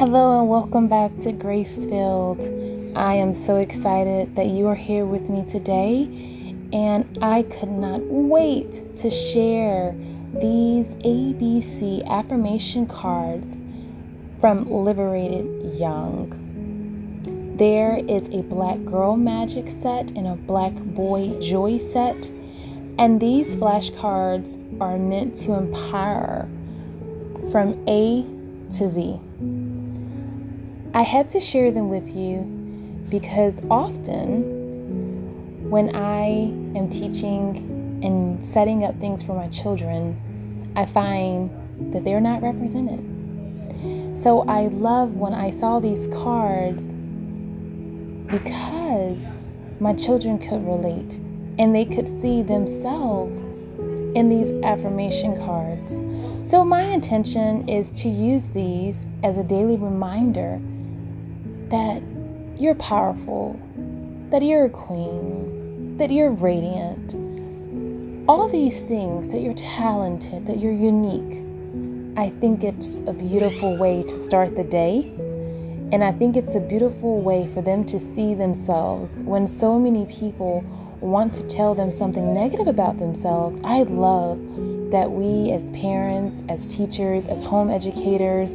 Hello and welcome back to Grace Filled. I am so excited that you are here with me today, and I could not wait to share these ABC affirmation cards from Liberated Young. There is a black girl magic set and a black boy joy set, and these flashcards are meant to empower from A to Z. I had to share them with you because often when I am teaching and setting up things for my children, I find that they're not represented. So I love when I saw these cards because my children could relate and they could see themselves in these affirmation cards. So, my intention is to use these as a daily reminder that you're powerful, that you're a queen, that you're radiant. All these things, that you're talented, that you're unique. I think it's a beautiful way to start the day. And I think it's a beautiful way for them to see themselves when so many people want to tell them something negative about themselves. I love that we, as parents, as teachers, as home educators,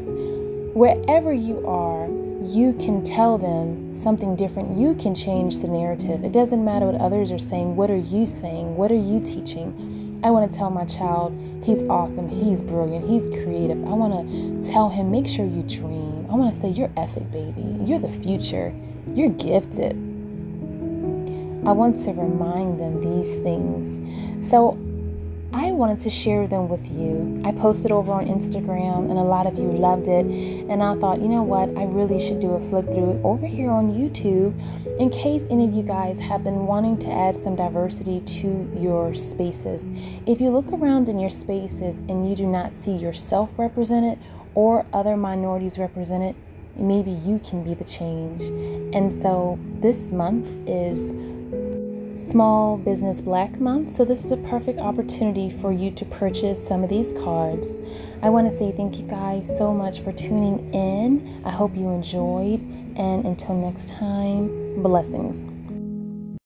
wherever you are, you can tell them something different. You can change the narrative. It doesn't matter what others are saying. What are you saying? What are you teaching? I want to tell my child he's awesome, he's brilliant, he's creative. I want to tell him make sure you dream. I want to say you're epic, baby. You're the future. You're gifted. I want to remind them these things. So I wanted to share them with you. I posted over on Instagram and a lot of you loved it. And I thought, you know what? I really should do a flip through over here on YouTube in case any of you guys have been wanting to add some diversity to your spaces. If you look around in your spaces and you do not see yourself represented or other minorities represented, maybe you can be the change. And so this month is Small Business Black Month, so this is a perfect opportunity for you to purchase some of these cards. I want to say thank you guys so much for tuning in. I hope you enjoyed, and until next time, blessings.